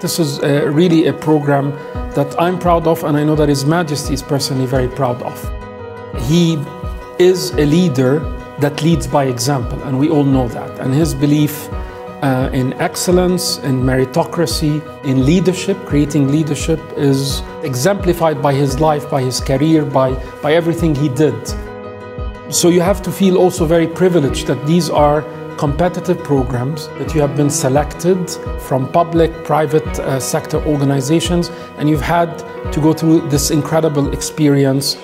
This is really a program that I'm proud of, and I know that His Majesty is personally very proud of. He is a leader that leads by example, and we all know that. And his belief uh, in excellence, in meritocracy, in leadership, creating leadership, is exemplified by his life, by his career, by, by everything he did. So you have to feel also very privileged that these are competitive programs that you have been selected from public, private uh, sector organizations, and you've had to go through this incredible experience.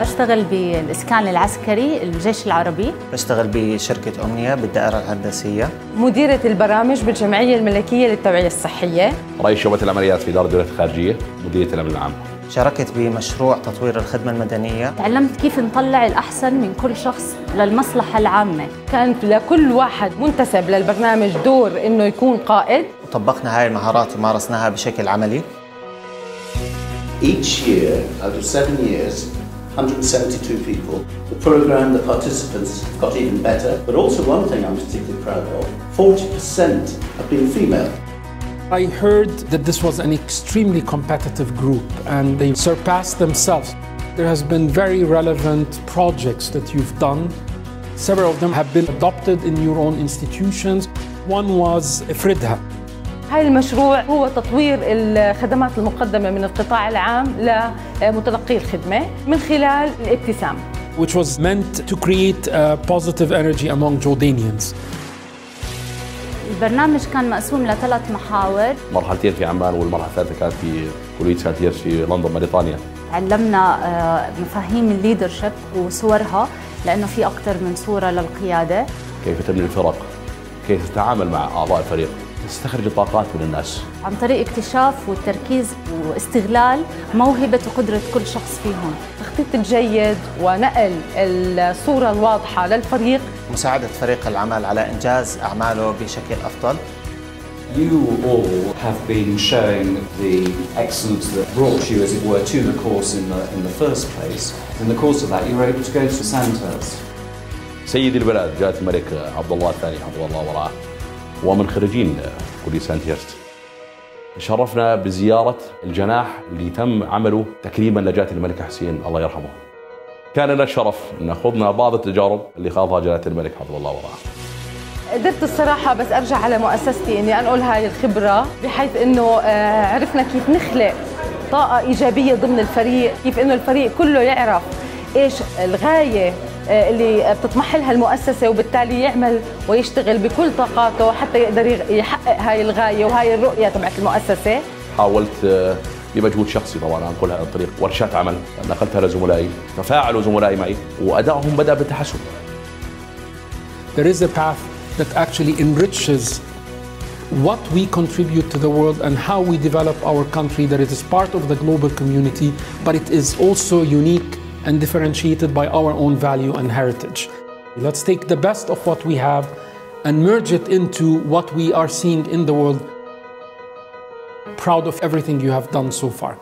بشتغل بالإسكان العسكري الجيش العربي بشتغل بشركة أمنية بالدائرة الهندسية مديرة البرامج بالجمعية الملكية للتوعية الصحية رئيس شعبة العمليات في إدارة الدولة الخارجية مديرية الأمن العام شاركت بمشروع تطوير الخدمة المدنية تعلمت كيف نطلع الأحسن من كل شخص للمصلحة العامة كانت لكل واحد منتسب للبرنامج دور إنه يكون قائد وطبقنا هاي المهارات ومارسناها بشكل عملي Each year, out of seven years, 172 people. The program, the participants got even better, but also one thing I'm particularly proud of 40% have been female. I heard that this was an extremely competitive group and they surpassed themselves. There has been very relevant projects that you've done. Several of them have been adopted in your own institutions. One was Ifridha. هاي المشروع هو تطوير الخدمات المقدمة من القطاع العام لمتلقي الخدمة من خلال الابتسام which was meant to create a positive energy among Jordanians. البرنامج كان مقسوم لثلاث محاور. مرحلتين في عمان والمرحلة الثالثة كانت في كلية ساندهيرست في لندن بريطانيا علمنا مفاهيم ال leadership وصورها لأنه في أكثر من صورة للقيادة. كيف تبني الفرق؟ كيف تتعامل مع أعضاء الفريق؟ تستخرج الطاقات من الناس. عن طريق اكتشاف والتركيز واستغلال موهبة وقدرة كل شخص فيهم. التخطيط الجيد ونقل الصورة الواضحة للفريق مساعدة فريق العمل على إنجاز أعماله بشكل أفضل You all have been showing the excellence that brought you, as it were, to the course in the, in the first place. In the course of that, you were able to go to Santos. سيدي البلاد جاءت الملك عبد الله الثاني حفظه الله ورعاه ومن خريجين كلية سانتيرست تشرفنا بزيارة الجناح اللي تم عمله تكريما لجلالة الملك حسين الله يرحمه كان لنا الشرف أن خضنا بعض التجارب اللي خاضها جلالة الملك حفظه الله ورعاه قدرت الصراحة بس أرجع على مؤسستي إني أنقل هاي الخبرة بحيث إنه عرفنا كيف نخلق طاقة إيجابية ضمن الفريق كيف إنه الفريق كله يعرف إيش الغاية اللي بتطمح لها المؤسسة وبالتالي يعمل ويشتغل بكل طاقاته حتى يقدر يحقق هاي الغاية وهاي الرؤية تبعت المؤسسة. حاولت بمجهود شخصي طبعا انقلها عن طريق ورشات عمل نقلتها لزملائي تفاعلوا زملائي معي وادائهم بدا بالتحسن There is a path that actually enriches what we contribute to the world and how we develop our country that it is part of the global community but it is also unique and differentiated by our own value and heritage. Let's take the best of what we have and merge it into what we are seeing in the world. Proud of everything you have done so far.